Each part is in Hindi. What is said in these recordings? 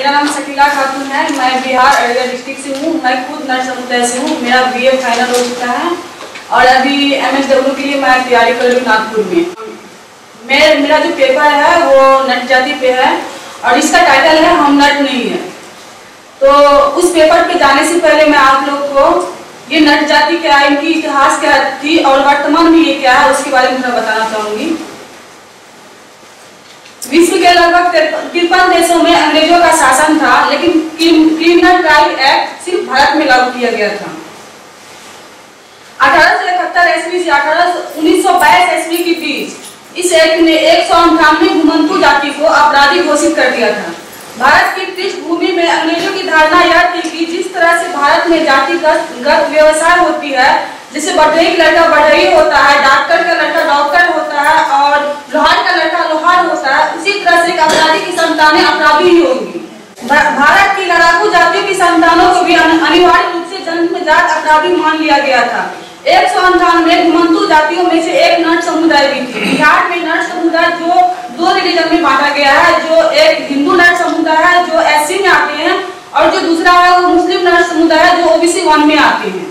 मेरा नाम शकीला खातून है। मैं बिहार अररिया डिस्ट्रिक्ट से हूँ। मैं खुद नर्स समुदाय से हूँ। मेरा बीए फाइनल हो चुका है। और अभी एम के लिए मैं तैयारी कर रही हूँ नागपुर में। मेरे मेरा जो पेपर है, वो नट जाति पे है। और इसका टाइटल है, हम नट नहीं है। तो उस पेपर पे जाने से पहले मैं आप लोग को, ये नट जाति क्या है, इनकी इतिहास क्या थी, और वर्तमान में ये क्या है, उसके बारे में थोड़ा बताना चाहूँगी। विश्व के लगभग तिरपन देशों में अंग्रेज़ों का शासन था, लेकिन क्रिमिनल ट्रायल एक्ट सिर्फ़ भारत में लागू किया गया था। अठारह सौ इकहत्तर ईस्वी से अठारह उन्नीस सौ बाईस ईस्वी के बीच, इस एक्ट ने एक सौ अंठानवे घुमंतु जाति को अपराधी घोषित कर दिया था। भारत की पृष्ठभूमि में अंग्रेज़ों की धारणा यह थी कि जिस तरह से भारत में जातिगत व्यवसाय होती है जैसे बढ़ई का लड़का बढ़ई होता है डॉक्टर का लड़का डॉक्टर होता है और लोहार का लड़का लोहार होता है उसी तरह से अपराधी की संतानें अपराधी ही होंगी। भारत की लड़ाकू जातियों की संतानों को भी अनिवार्य रूप से जन्मजात अपराधी मान लिया गया था। एक सौ अंठानवे घुमंतु जातियों में से एक नट समुदाय भी थी। बिहार में नट समुदाय जो दो रिलीजन में बांटा गया है, जो एक हिंदू नट समुदाय है, जो एस में आते हैं और जो दूसरा है वो मुस्लिम नट समुदाय है, जो ओबीसी वन में आते हैं।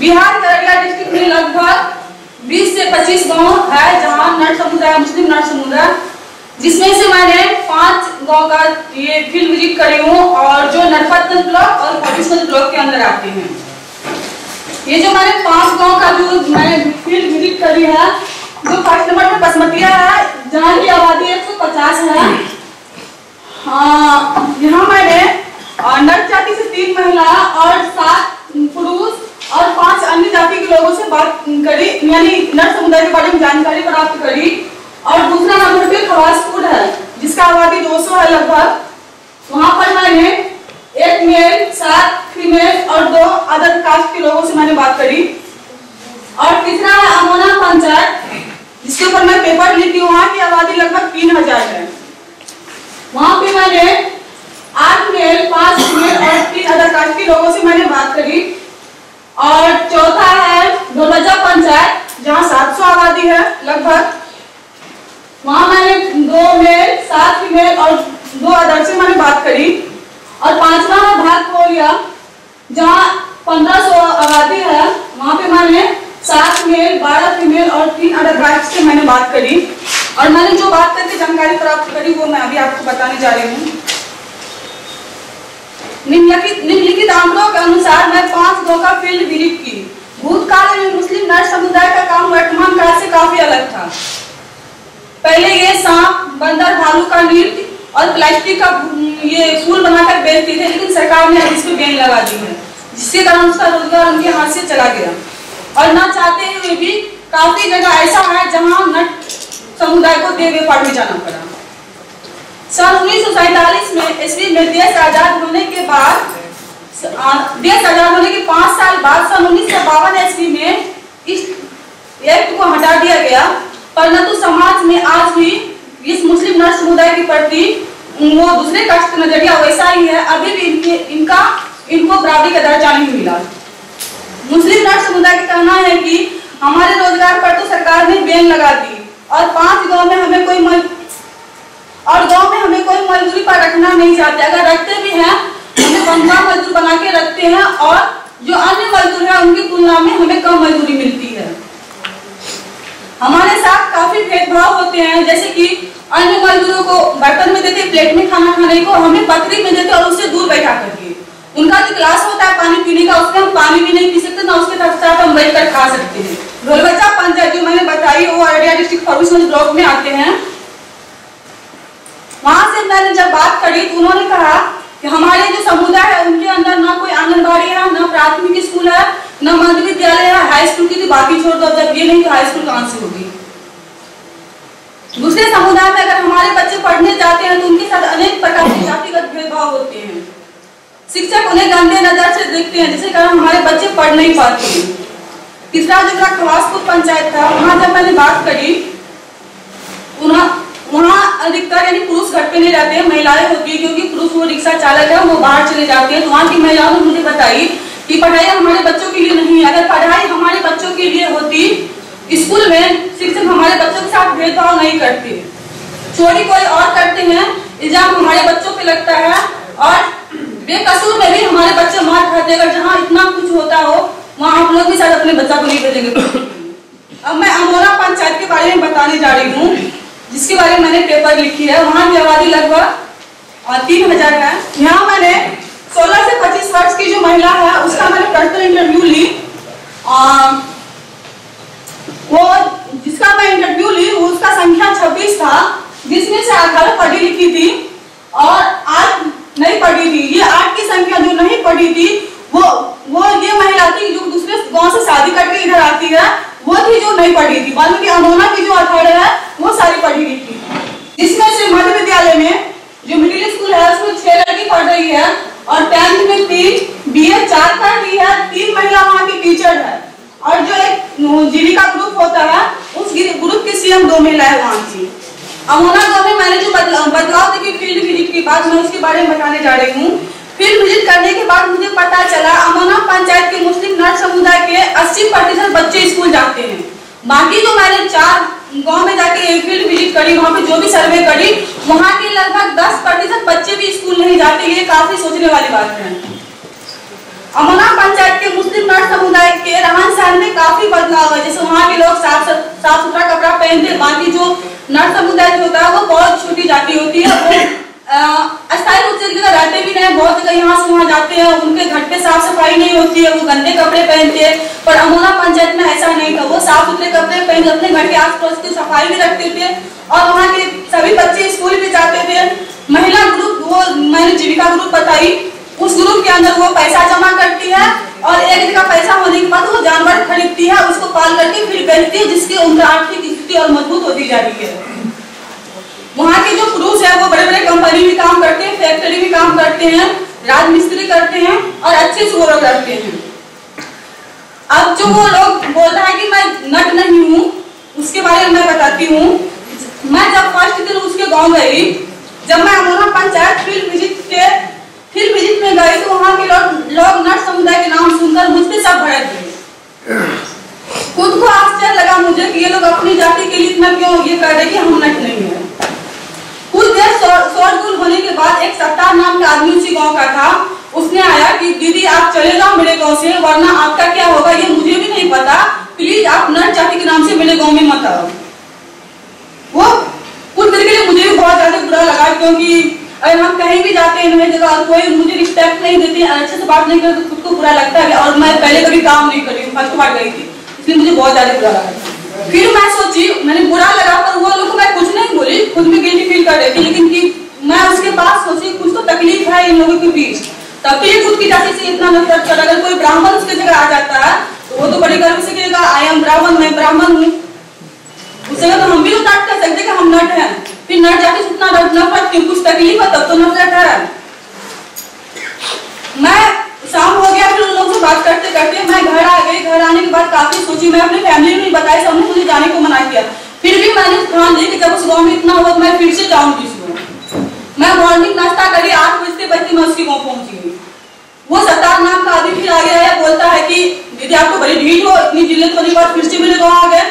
बिहार अररिया डिस्ट्रिक्ट में लगभग 20 से 25 गाँव है, जहाँ नट समुदाय, मुस्लिम नट समुदाय, जिसमें से मैंने पाँच गाँव का ये फ़ील्ड विज़िट करी हूँ और जो नटपतन ब्लॉक और फटिसगंज ब्लॉक के अंदर आते हैं। ये जो मैंने पाँच गाँव का जो मैंने फ़ील्ड विज़िट करी है, जो फ़र्स्ट नंबर पे बसमतिया है, जहाँ की आबादी 150 है। हाँ यहाँ मैंने नट जाति से तीन महिला और सात पुरुष और पाँच अन्य जाति के लोगों से बात करी, यानी नर समुदाय के बारे में जानकारी प्राप्त करी। और दूसरा नंबर पे खवासपुर है, जिसका आबादी 200 है लगभग। वहाँ पर मैंने एक मेल, सात फीमेल और दो अदर कास्ट के लोगों से मैंने बात करी। और तीसरा है अमोना पंचायत, जिसके ऊपर मैं पेपर लिखी वहाँ की आबादी लगभग तीन हज़ार है। वहाँ पे मैंने आठ मेल, पाँच फीमेल और तीन अदर कास्ट के लोगों से मैंने बात करी। और चौथा है ढोलजा पंचायत, जहाँ सात सौ आबादी है, लगभग। वहाँ मैंने दो मेल, सात फीमेल और दो अदर से मैंने बात करी। और पांचवा है भाग कोलिया जहाँ पंद्रह सौ आबादी है, वहाँ पे मैंने सात मेल, बारह फीमेल और तीन अदर से मैंने बात करी। और मैंने जो बात करके जानकारी प्राप्त करी, वो मैं अभी आपको बताने जा रही हूँ। निम्नलिखित निम्नलिखित आंकड़ों के अनुसार मैं पाँच गो का फ़ील्ड विज़िट की। भूतकाल में मुस्लिम नर समुदाय का काम वर्तमान काल से काफ़ी अलग था। पहले ये सांप, बंदर, भालू का नृत्य और प्लास्टिक का ये फूल बनाकर बेचते थे, लेकिन सरकार ने इस पर बैन लगा दी है, जिसके कारण उसका रोज़गार उनके हाथ से चला गया। और न चाहते हुए भी काफ़ी जगह ऐसा है जहाँ नट समुदाय को देवे पाठ जाना पड़ा। सन उन्नीस में ईस्वी में देश आज़ाद होने के बाद देश आज़ाद होने के पाँच साल बाद सन उन्नीस सौ बावन ईस्वी में इस एक्ट को हटा दिया गया। परंतु समाज में आज भी इस मुस्लिम नर समुदाय के प्रति वो दूसरे कास्ट का नज़रिया वैसा ही है। अभी भी इनके, इनका, इनको बराबरी का दर्जा नहीं मिला। मुस्लिम नर समुदाय का कहना है कि हमारे रोज़गार पर तो सरकार ने बैन लगा दी और पाँच गाँव में हमें कोई और गाँव में हमें कोई मजदूरी पर रखना नहीं चाहते। अगर रखते भी हैं हमें बंधा मजदूर बना के रखते हैं और जो अन्य मजदूर है, उनकी तुलना में हमें कम मजदूरी मिलती है। हमारे साथ काफ़ी भेदभाव होते हैं, जैसे कि अन्य मजदूरों को बर्तन में देते, प्लेट में खाना खाने को हमें पथरी में देते और उससे दूर बैठा करके। उनका जो क्लास होता है पानी पीने का, उसमें हम पानी भी नहीं पी सकते, ना उसके साथ हम बैठ खा सकते हैं। ढोलबच्चा पंचायत, जो मैंने बताई, वो अररिया डिस्ट्रिक्ट फॉर्मेशन ब्लॉक में आते हैं। वहाँ से मैंने जब बात करी तो उन्होंने कहा कि हमारे जो समुदाय है, उनके अंदर ना कोई आंगनबाड़ी है, ना प्राथमिक स्कूल है, न मध्य विद्यालय है, हाई स्कूल की तो बाकी छोड़ दो जब ये नहीं तो हाई स्कूल कहाँ से होगी? दूसरे समुदाय में अगर हमारे बच्चे पढ़ने जाते हैं तो उनके साथ अनेक प्रकार के जातिगत भेदभाव होते हैं। शिक्षक उन्हें गंदे नज़र से देखते हैं, जिसके कारण हमारे बच्चे पढ़ नहीं पाते हैं। तीसरा जो मेरा पंचायत था, वहाँ जब मैंने बात करी वहाँ अधिकतर यानी पुरुष घर पे नहीं रहते हैं, महिलाएँ होती है क्योंकि पुरुष वो रिक्शा चालक है, वो बाहर चले जाते हैं। तो वहाँ की महिलाओं ने मुझे बताई कि पढ़ाई हमारे बच्चों के लिए नहीं है। अगर पढ़ाई हमारे बच्चों के लिए होती, स्कूल में शिक्षक हमारे बच्चों के साथ भेदभाव नहीं करते। चोरी कोई और करते हैं, इल्ज़ाम हमारे बच्चों पे लगता है और बेकसूर में भी हमारे बच्चे मार खाते अगर जहाँ इतना कुछ होता हो, वहाँ आप लोग भी शायद अपने बच्चा को नहीं भेजेंगे। अब मैं अमोरा पंचायत के बारे में बताने जा रही हूँ। जिसके बारे में मैंने पेपर लिखी है, वहाँ की आबादी लगभग तीन हज़ार है। यहाँ मैंने 16 से 25 वर्ष की जो महिला है, उसका मैंने पर्सनल इंटरव्यू ली। और वो जिसका मैं इंटरव्यू ली उसका संख्या 26 था जिसमें से अठारह पढ़ी लिखी थी। और आठ नहीं पढ़ी थी। ये आठ की संख्या जो नहीं पढ़ी थी, वो वो ये महिला थी जो दूसरे गाँव से शादी करके इधर आती है, वो थी जो नहीं पढ़ी थी। वाल्मीकि अमोना की जो अठारह है वो सारी पढ़ी लिखी। जिसमें से मध्य विद्यालय में जो मिडिल स्कूल है, उसमें छह लड़की पढ़ रही है और टेंथ में तीन बी ए चार कर रही है, तीन महिला वहाँ की टीचर है। और जो एक जीविका ग्रुप होता है, उस ग्रुप की सीएम दो महिलाएँ वहाँ की। अमोना गाँव में मैंने जो बदलाव देखी फ़ील्ड विज़िट के बाद मैं उसके बारे में बताने जा रही हूँ। फ़ील्ड विज़िट करने के बाद मुझे पता चला अमोना पंचायत के मुस्लिम नर समुदाय के 80 प्रतिशत बच्चे स्कूल जाते हैं। बाकी जो मैंने चार गाँव में जाके फ़ील्ड विज़िट करी, वहाँ पे जो भी सर्वे करी, वहाँ के लगभग 10 प्रतिशत बच्चे भी स्कूल नहीं जाते, ये काफ़ी सोचने वाली बात है। अमोना पंचायत के मुस्लिम नाट समुदाय के रहन सहन में काफ़ी बदलाव है। जैसे वहाँ के लोग साफ़ साफ़ सुथरा कपड़ा पहनते बाकी जो नर्स समुदाय होता है, वो बहुत छोटी जाति होती है अस्थायी रूप से रहते भी नहीं बहुत जगह यहाँ से वहाँ जाते हैं उनके घर पे साफ़ सफ़ाई नहीं होती है, वो गंदे कपड़े पहनते हैं, पर अमोना पंचायत में ऐसा नहीं था। वो साफ़ सुथरे कपड़े पहन अपने घर के आस पास की सफ़ाई भी रखते थे, और वहाँ के सभी बच्चे स्कूल भी जाते थे। महिला ग्रुप, वो मैंने जीविका ग्रुप बताई, उस ग्रुप के अंदर वो पैसा जमा करती है, और एक जगह पैसा होने के बाद वो जानवर खरीदती है, उसको पाल करके फिर बेचती है, जिसकी उनका आर्थिक स्थिति और मज़बूत होती जा रही है। वहाँ के जो पुरुष है, वो बड़े बड़े कंपनी में काम करते हैं फैक्ट्री में काम करते हैं, राजमिस्त्री करते हैं और अच्छे से वो करते हैं। अब जो वो लोग बोल रहा है कि मैं नट नहीं हूँ, उसके बारे में मैं बताती हूँ। मैं जब फ़र्स्ट दिन उसके गाँव गई, जब मैं अमोना पंचायत फ़ील्ड विज़िट के फिर विज़िट में गए तो वहाँ के लोग लोग नट समुदाय के नाम सुनकर मुझ पे सब भड़क गए। खुद को आश्चर्य लगा मुझे कि ये लोग अपनी जाति के लिए इतना क्यों ये कर रहे कि हम नट नहीं है। कुछ देर शोरगुल होने के बाद एक सत्तार नाम का आदमी उसी गाँव का था। उसने आया कि, दीदी, आप चले जाओ मेरे गाँव से, वरना आपका क्या होगा, ये मुझे भी नहीं पता। प्लीज़, आप नर जाति के नाम से मेरे गाँव में मत आओ। वो कुछ देर के लिए मुझे भी बहुत ज़्यादा बुरा लगा, क्योंकि अगर हम कहीं भी जाते हैं नई जगह कोई मुझे रिस्पेक्ट नहीं देती, अच्छे से बात नहीं करते तो खुद को बुरा लगता है और मैं पहले कभी काम नहीं करी फ़र्स्ट बार गई थी। इसलिए मुझे बहुत ज़्यादा बुरा लगा। फिर मैं सोची, मैंने बुरा लगा, पर वो लोग मैं कुछ बोली, खुद में गिल्टी फील कर रही थी, लेकिन कि मैं उसके पास सोची कुछ तो तकलीफ़ है इन लोगों के बीच। तब तो ये खुद की जाति से इतना नफरत कर, अगर कोई ब्राह्मण उसके जगह आ जाता है तो वो तो बड़ी गर्व से कहेगा आई एम ब्राह्मण, मैं ब्राह्मण हूँ। उस जगह तो हम भी तो नट कर सकते कि हम नट हैं। फिर नट जाके उतना नफरत क्यों कुछ तकलीफ़ है, तब तो नफरत है। मैं शाम हो गया, फिर उन लोगों से बात करते करते मैं घर आ गई। घर आने के बाद काफ़ी सोची, मैं अपनी फैमिली में बताई सबने मुझे जाने को मना किया। फिर भी मैंने ध्यान दी कि जब उस गाँव में इतना हुआ मैं फिर से जाऊँगी उसमें मैं। मॉर्निंग नाश्ता करी, आठ बजते बजते मैं उसके गाँव पहुँची वो सतार नाम का आदमी फिर आ गया है बोलता है कि, दीदी, आपको बड़ी भीड़ हो, इतनी होने के बाद फिर से मेरे गाँव आ गए।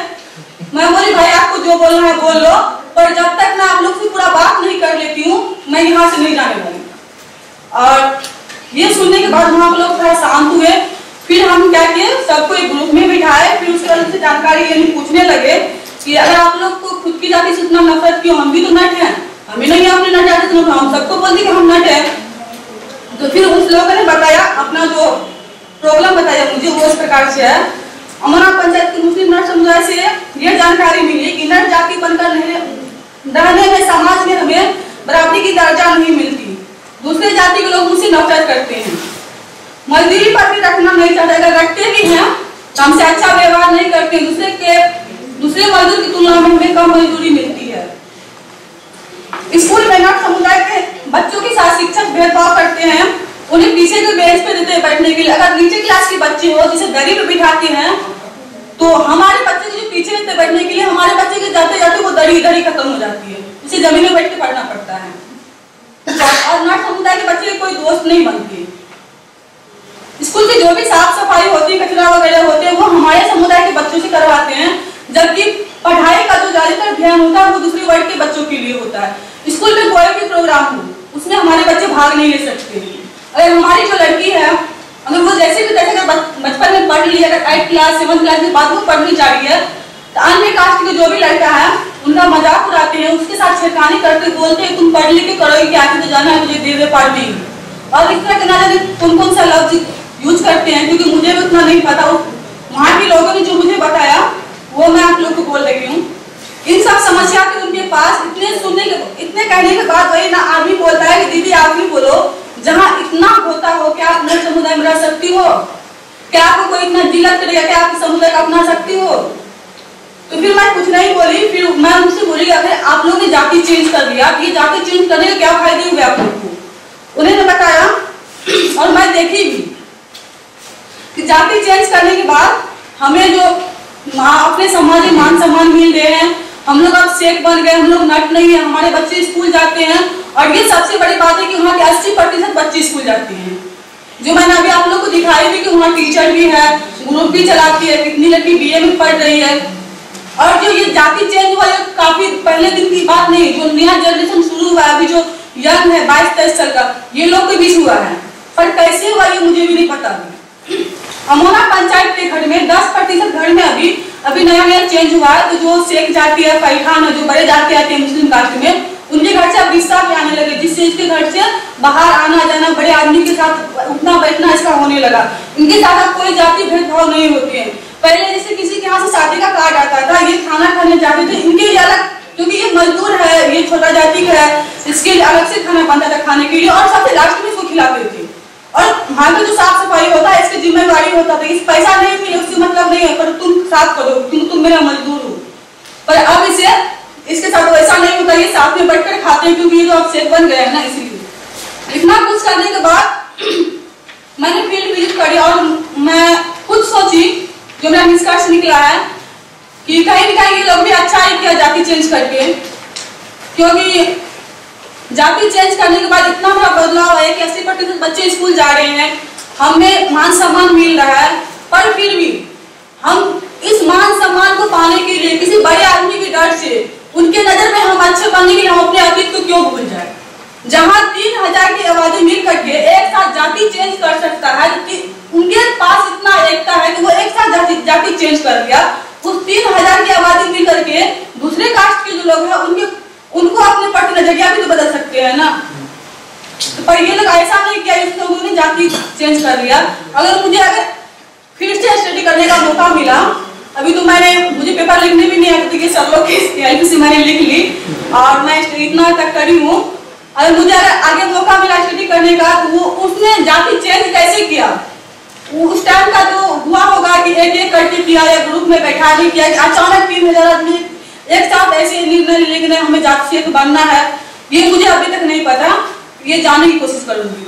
मैं बोली, भाई, आपको जो बोलना है बोल लो, पर जब तक मैं आप लोग से पूरा बात नहीं कर लेती हूँ, मैं यहाँ से नहीं जाने वाली। और ये सुनने के बाद वहाँ लोग थोड़ा शांत हुए। फिर हम क्या किए, सबको एक ग्रुप में बिठाए, फिर उसके बाद से जानकारी यानी पूछने लगे। कि अगर आप लोग को खुद की जाति से इतना नफरत क्यों हम भी तो नट हैं। हमें नहीं अपने नट जाते तो हम सबको बोल दी कि हम नट हैं। तो फिर उस लोगों ने बताया, अपना जो प्रॉब्लम बताया मुझे, वो इस प्रकार से है। अमरा पंचायत के मुस्लिम नर समुदाय से यह जानकारी मिली कि नर जाति बनकर रहने में, समाज में हमें बराबरी की दर्जा नहीं मिलती। दूसरे जाति के लोग मुझसे नफरत करते हैं। मजदूरी पर भी रखना नहीं चाहते, अगर रखते भी हैं तो हमसे अच्छा व्यवहार नहीं करते। दूसरे के दूसरे मजदूर की तुलना में हमें कम मजदूरी मिलती है। स्कूल में नट समुदाय के बच्चों के साथ शिक्षक भेदभाव करते हैं। उन्हें पीछे के बेंच पे देते हैं बैठने के लिए। अगर नीचे क्लास के बच्चे हो, जिसे दरी पे बिठाते हैं तो हमारे बच्चे जो पीछे रहते बैठने के लिए, हमारे बच्चे के जाते जाते वो दरी ही खत्म हो जाती है। उसे ज़मीन में बैठ के पढ़ना पड़ता है। और नट समुदाय के बच्चे कोई दोस्त नहीं बनते। स्कूल की जो भी साफ़ सफ़ाई होती है, कचरा वगैरह होते हैं, वो हमारे समुदाय के बच्चों से करवाते हैं। जबकि पढ़ाई का जो ज़्यादातर ध्यान होता है वो दूसरी वर्ग के बच्चों के लिए होता है। स्कूल में कोई भी प्रोग्राम हो, उसमें हमारे बच्चे भाग नहीं ले सकते। अगर हमारी जो लड़की है, अगर वो जैसे भी तैसे बचपन में पढ़ ली, अगर एट क्लास सेवन क्लास के बाद वो पढ़नी जा रही है तो अन्य कास्ट के जो भी लड़का है, उनका मज़ाक उड़ाते हैं, उसके साथ छिड़कानी करते, बोलते हैं, तुम पढ़ लिख के करोगे क्या तो जाना है, मुझे दे दे पढ़ नहीं। और इस तरह के ना जाने कौन कौन सा लफ्ज यूज़ करते हैं, क्योंकि मुझे भी उतना नहीं पता। वहाँ के लोगों ने जो मुझे बताया वो मैं आप लोग को बोल रही हूँ। इन सब समस्या के उनके पास इतने सुनने के इतने कहने के बाद वही ना आदमी बोलता है कि दीदी आप भी बोलो, जहाँ इतना होता हो क्या आप अपने समुदाय में रह सकती हो? क्या आपको कोई इतना जिलत करेगा क्या आप समुदाय का अपना सकती हो? तो फिर मैं कुछ नहीं बोली, फिर मैं उनसे बोली अगर आप लोग ने जाति चेंज कर दिया। ये जाति चेंज करने के क्या फ़ायदे हुए आप लोग को? उन्हें बताया, और मैं देखी भी कि जाति चेंज करने के बाद हमें जो अपने समाज में मान सम्मान मिल रहे हैं। हम लोग अब सेठ बन गए, हम लोग नट नहीं है। हमारे बच्चे स्कूल जाते हैं। और ये सबसे बड़ी बात है कि वहाँ के अस्सी प्रतिशत बच्चे स्कूल जाते हैं। जो मैंने अभी आप लोग को दिखाई भी कि वहाँ टीचर भी है, ग्रुप भी चलाती है, कितनी लड़की बीए में पढ़ रही है। और जो ये जाति चेंज हुआ, ये काफ़ी पहले दिन की बात नहीं, जो नया जनरेशन शुरू हुआ अभी जो यंग है, बाईस, तेईस साल का, ये लोग के बीच हुआ है। पर कैसे हुआ, ये मुझे भी नहीं पता। अमोना पंचायत के घर में दस प्रतिशत घर में अभी अभी नया नया चेंज हुआ है। तो जो शेख जाति है, पैठान है जो बड़े जाति आते हैं मुस्लिम कास्ट में, उनके घर से अब रिश्ता भी आने लगे। जिससे इसके घर से बाहर आना जाना, बड़े आदमी के साथ उठना बैठना इसका होने लगा। इनके साथ कोई जाति भेदभाव नहीं होते हैं। पहले जैसे किसी के यहाँ से शादी का कार्ड आता था, ये खाना खाने जाते थे, इनके लिए अलग, क्योंकि ये मजदूर है, ये छोटा जाति का है, इसके लिए अलग से खाना बनता था खाने के लिए और सबसे लास्ट में इसको खिलाते थे। और वहाँ पे जो साफ़ सफ़ाई होता है, इसकी जिम्मेवारी होता था इस पैसा नहीं मिले उससे मतलब नहीं है, पर तुम साफ़ करो, क्योंकि तुम मेरा मजदूर हो। पर अब इसे, इसके साथ वैसा नहीं होता, ये साथ में बैठकर खाते हैं, क्योंकि ये जो अब सेफ़ बन गए हैं ना, इसलिए। इतना कुछ करने के बाद, मैंने फ़ील्ड विज़िट करी, और मैं खुद सोची, जो मेरा निष्कर्ष निकला है, कि कहीं ना कहीं ये लोग भी अच्छा ही किया जाति चेंज करके, क्योंकि जाति चेंज करने के बाद इतना बड़ा बदलाव है कि अस्सी प्रतिशत बच्चे स्कूल जा रहे हैं। हमें मान सम्मान मिल रहा है, पर फिर भी हम इस मान सम्मान को पाने के लिए किसी बड़े आदमी के डर से, उनके नज़र में हम अच्छे बनने के लिए हम अपने अतीत को क्यों भूल जाए? जहाँ तीन हज़ार की आबादी मिल करके एक साथ जाति चेंज कर सकता है उनके पास इतना एकता है कि वो एक साथ जाति जाति चेंज कर दिया उस तीन हज़ार की आबादी मिल करके दूसरे कास्ट के जो लोग हैं उनके उनको अपने प्रति नज़रिया भी तो बदल सकते हैं ना तो पर ये लोग ऐसा नहीं किया इस लोगों ने जाति चेंज कर लिया अगर मुझे अगर फिर से स्टडी करने का मौका मिला, अभी तो मैंने मुझे पेपर लिखने भी नहीं आते थे सब लोग एल मैंने लिख ली। और मैं इतना तक करी हूँ। अगर मुझे अगर आगे मौका मिला स्टडी करने का तो वो उसने जाति चेंज कैसे किया? उस टाइम का जो हुआ होगा कि एक एक करके किया या ग्रुप में बैठा नहीं किया अचानक तीन हज़ार आदमी एक साथ ऐसे निर्णय लेकर हमें जाति से बनना है, ये मुझे अभी तक नहीं पता। ये जानने की कोशिश करूँगी।